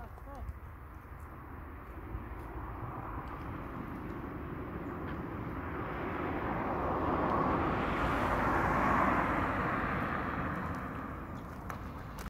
That's.